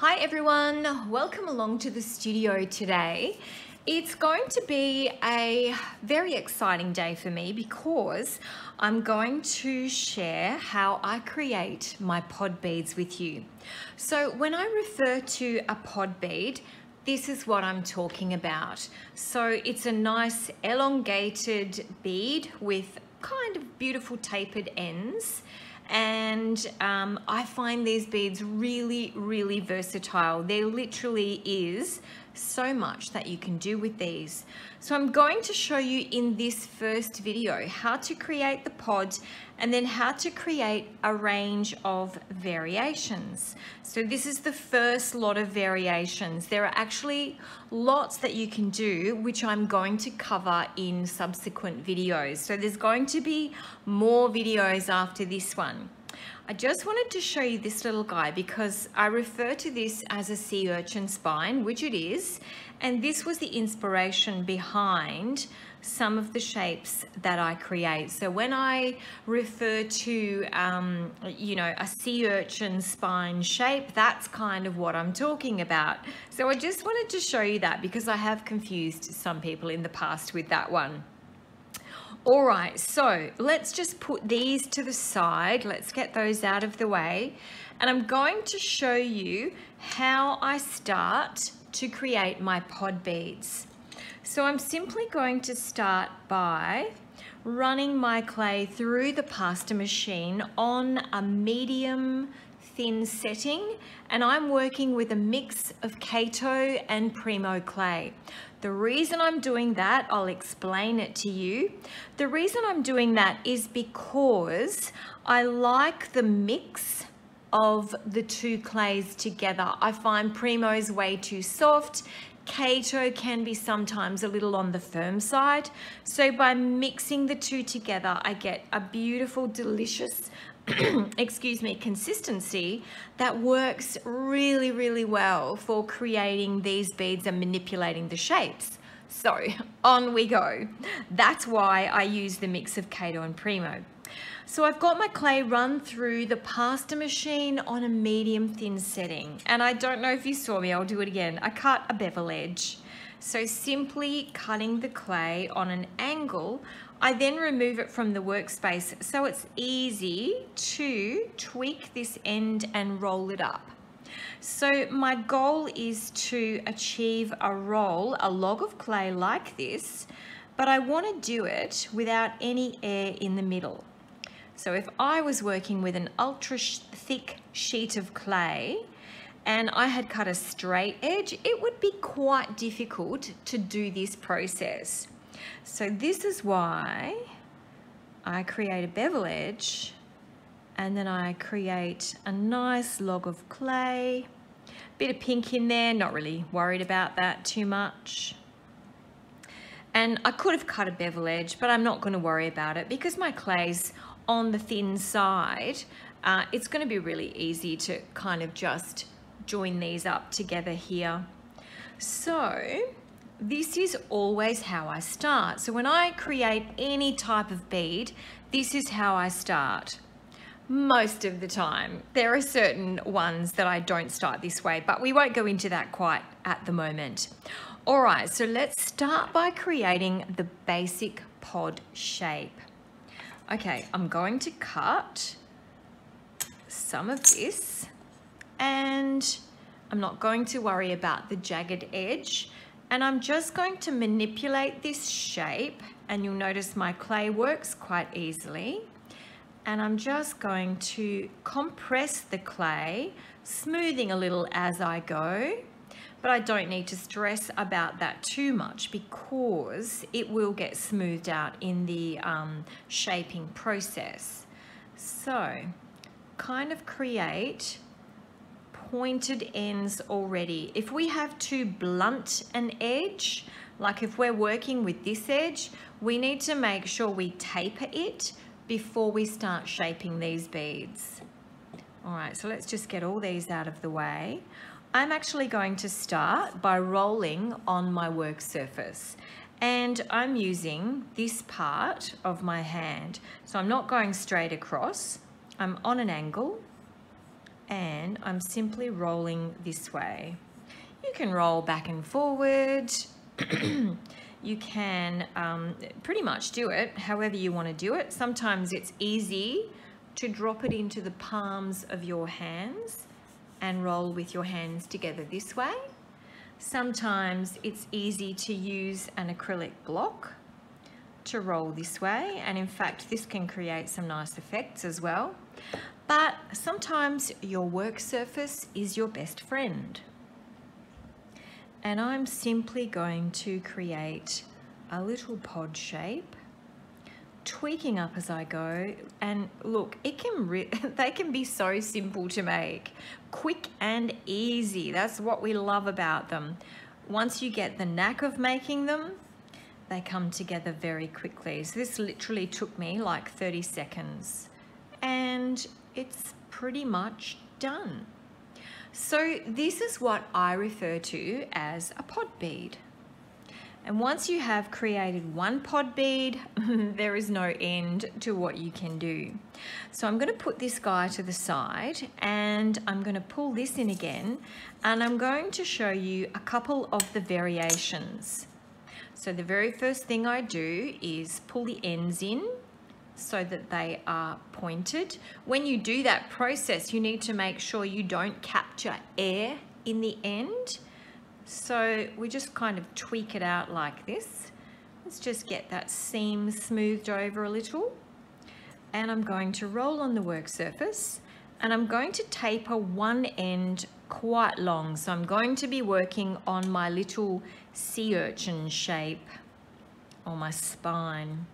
Hi everyone, welcome along to the studio today. It's going to be a very exciting day for me because I'm going to share how I create my pod beads with you. So when I refer to a pod bead, this is what I'm talking about. So it's a nice elongated bead with kind of beautiful tapered ends and um, I find these beads really, really versatile. There literally is so much that you can do with these. So I'm going to show you in this first video how to create the pod and then how to create a range of variations. So this is the first lot of variations. There are actually lots that you can do which I'm going to cover in subsequent videos. So there's going to be more videos after this one. I just wanted to show you this little guy because I refer to this as a sea urchin spine, which it is, and this was the inspiration behind some of the shapes that I create. So when I refer to, um, you know, a sea urchin spine shape, that's kind of what I'm talking about. So I just wanted to show you that because I have confused some people in the past with that one. All right, so let's just put these to the side. Let's get those out of the way. And I'm going to show you how I start to create my pod beads. So I'm simply going to start by running my clay through the pasta machine on a medium thin setting and I'm working with a mix of Kato and Premo clay. The reason I'm doing that, I'll explain it to you. The reason I'm doing that is because I like the mix of the two clays together. I find Premo's way too soft. Kato can be sometimes a little on the firm side. So by mixing the two together, I get a beautiful, delicious excuse me, consistency that works really, really well for creating these beads and manipulating the shapes. So on we go. That's why I use the mix of Kato and Premo. So I've got my clay run through the pasta machine on a medium thin setting. And I don't know if you saw me, I'll do it again. I cut a bevel edge. So simply cutting the clay on an angle, I then remove it from the workspace so it's easy to tweak this end and roll it up. So my goal is to achieve a roll, a log of clay like this, but I want to do it without any air in the middle. So if I was working with an ultra thick sheet of clay and I had cut a straight edge, it would be quite difficult to do this process. So this is why I create a bevel edge and then I create a nice log of clay, bit of pink in there, not really worried about that too much. And I could have cut a bevel edge, but I'm not going to worry about it because my clay's on the thin side. Uh, it's going to be really easy to kind of just join these up together here. So this is always how I start. So when I create any type of bead, this is how I start. Most of the time. There are certain ones that I don't start this way, but we won't go into that quite at the moment. All right, so let's start by creating the basic pod shape. Okay, I'm going to cut some of this and I'm not going to worry about the jagged edge and I'm just going to manipulate this shape and you'll notice my clay works quite easily. And I'm just going to compress the clay, smoothing a little as I go. But I don't need to stress about that too much because it will get smoothed out in the um, shaping process. So kind of create pointed ends already. If we have too blunt an edge, like if we're working with this edge, we need to make sure we taper it before we start shaping these beads. All right, so let's just get all these out of the way. I'm actually going to start by rolling on my work surface and I'm using this part of my hand. So I'm not going straight across, I'm on an angle and I'm simply rolling this way. You can roll back and forward. you can um, pretty much do it however you want to do it. Sometimes it's easy to drop it into the palms of your hands and roll with your hands together this way. Sometimes it's easy to use an acrylic block to roll this way and in fact this can create some nice effects as well but sometimes your work surface is your best friend. And I'm simply going to create a little pod shape tweaking up as I go. And look it can they can be so simple to make. Quick and easy. That's what we love about them. Once you get the knack of making them they come together very quickly. So this literally took me like 30 seconds and it's pretty much done so this is what I refer to as a pod bead and once you have created one pod bead, there is no end to what you can do. So I'm going to put this guy to the side and I'm going to pull this in again and I'm going to show you a couple of the variations. So the very first thing I do is pull the ends in so that they are pointed. When you do that process, you need to make sure you don't capture air in the end so we just kind of tweak it out like this. Let's just get that seam smoothed over a little. And I'm going to roll on the work surface and I'm going to taper one end quite long. So I'm going to be working on my little sea urchin shape or my spine.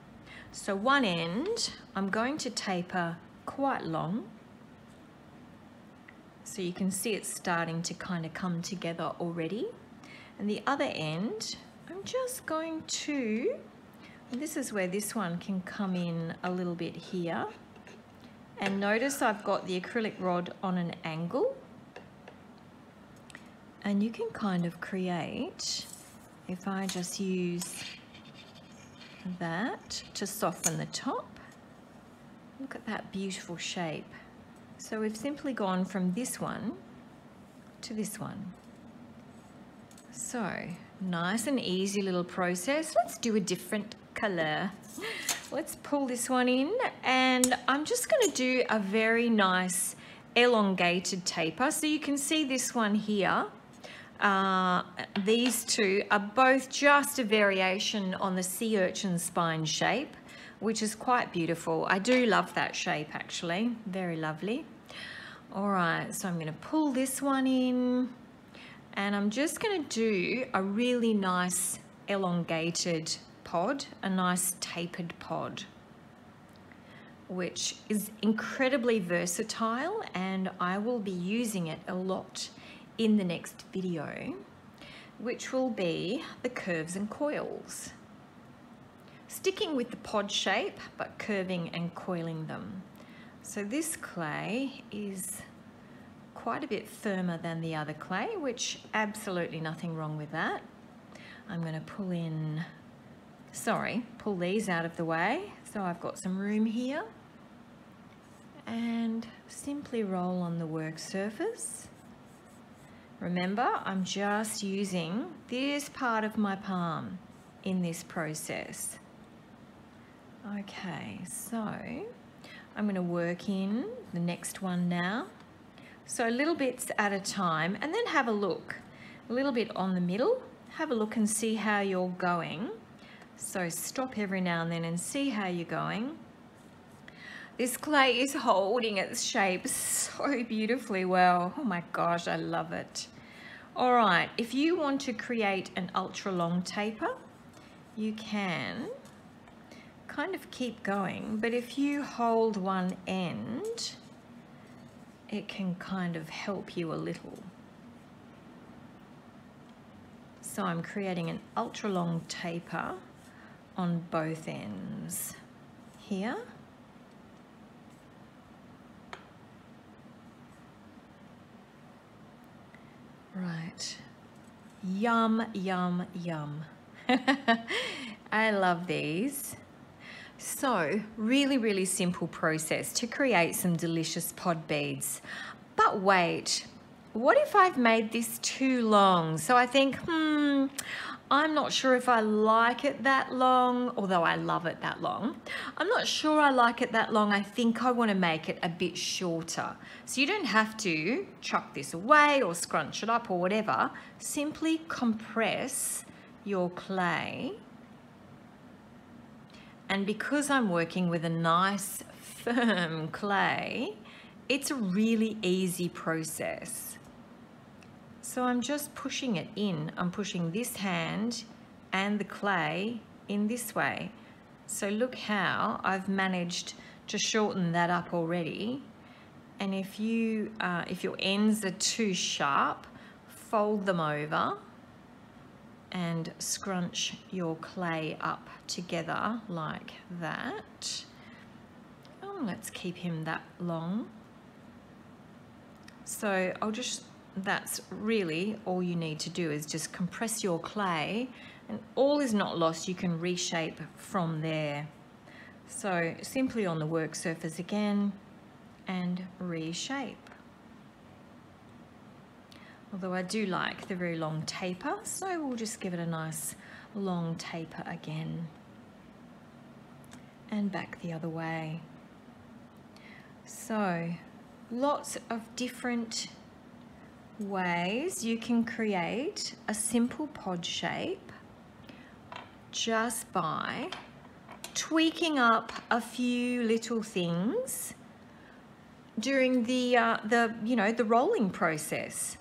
So one end, I'm going to taper quite long. So you can see it's starting to kind of come together already. And the other end I'm just going to this is where this one can come in a little bit here. And notice I've got the acrylic rod on an angle. And you can kind of create if I just use that to soften the top look at that beautiful shape so we've simply gone from this one to this one so, nice and easy little process. Let's do a different color. Let's pull this one in and I'm just gonna do a very nice elongated taper. So you can see this one here. Uh, these two are both just a variation on the sea urchin spine shape, which is quite beautiful. I do love that shape actually, very lovely. All right, so I'm gonna pull this one in and I'm just going to do a really nice elongated pod, a nice tapered pod which is incredibly versatile and I will be using it a lot in the next video which will be the curves and coils. Sticking with the pod shape but curving and coiling them. So this clay is quite a bit firmer than the other clay, which absolutely nothing wrong with that. I'm going to pull in, sorry, pull these out of the way. So I've got some room here and simply roll on the work surface. Remember, I'm just using this part of my palm in this process. Okay, so I'm going to work in the next one now. So little bits at a time and then have a look. A little bit on the middle, have a look and see how you're going. So stop every now and then and see how you're going. This clay is holding its shape so beautifully well. Oh my gosh, I love it. All right, if you want to create an ultra long taper, you can kind of keep going, but if you hold one end, it can kind of help you a little. So I'm creating an ultra long taper on both ends here. Right. Yum, yum, yum. I love these. So really, really simple process to create some delicious pod beads. but wait, what if I've made this too long? So I think, hmm, I'm not sure if I like it that long, although I love it that long. I'm not sure I like it that long. I think I want to make it a bit shorter. So you don't have to chuck this away or scrunch it up or whatever. Simply compress your clay. And because I'm working with a nice firm clay, it's a really easy process. So I'm just pushing it in. I'm pushing this hand and the clay in this way. So look how I've managed to shorten that up already. And if you, uh, if your ends are too sharp, fold them over and scrunch your clay up together like that. Oh, let's keep him that long. So I'll just that's really all you need to do is just compress your clay and all is not lost you can reshape from there. So simply on the work surface again and reshape. Although I do like the very long taper so we'll just give it a nice long taper again. And back the other way. So lots of different ways you can create a simple pod shape just by tweaking up a few little things during the uh, the you know the rolling process.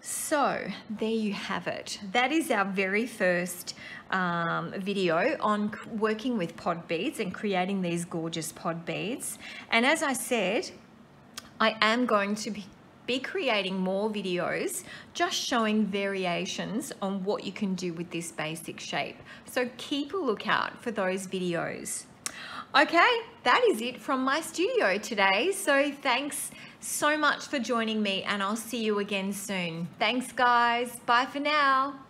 So there you have it. That is our very first um, video on working with pod beads and creating these gorgeous pod beads. And as I said I am going to be be creating more videos just showing variations on what you can do with this basic shape. So keep a lookout for those videos. Okay, that is it from my studio today. So thanks so much for joining me and I'll see you again soon. Thanks guys. Bye for now.